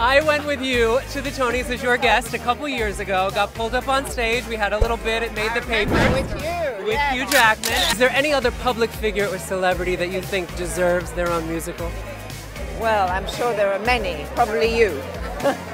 I went with you to the Tonys as your guest a couple years ago. Got pulled up on stage. We had a little bit. It made the paper. With you. With yeah. Hugh Jackman. Is there any other public figure or celebrity that you think deserves their own musical? Well, I'm sure there are many. Probably you.